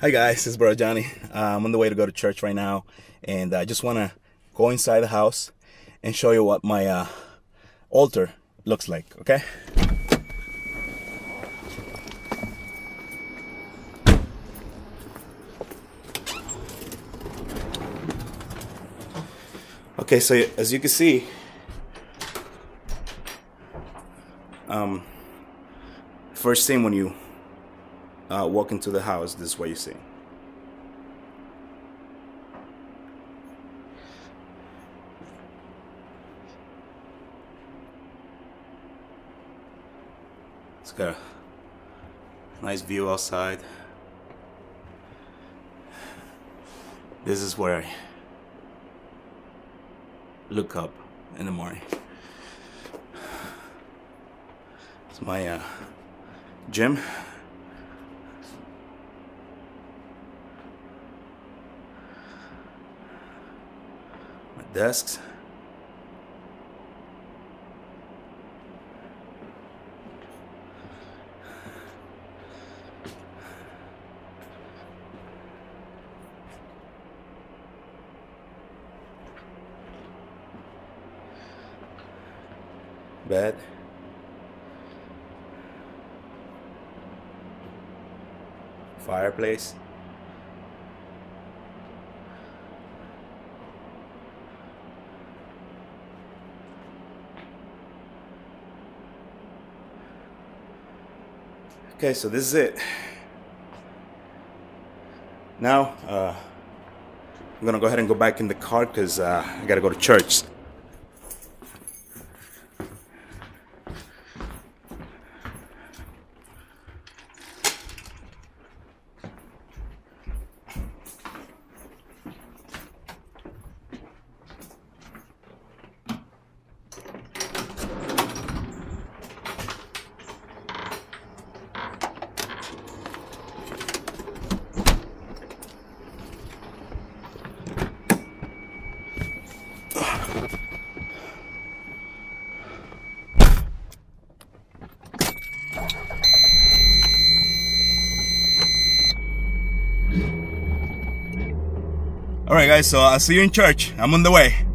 Hi guys, it's Brother Johnny. Uh, I'm on the way to go to church right now, and I just want to go inside the house and show you what my uh, altar looks like. Okay. Okay, so as you can see, um, first thing when you uh, walk into the house, this is what you see. It's got a nice view outside. This is where I look up in the morning. It's my uh, gym. Desks. Bed. Fireplace. Okay, so this is it. Now, uh, I'm gonna go ahead and go back in the car because uh, I gotta go to church. All right, guys. So I'll see you in church. I'm on the way.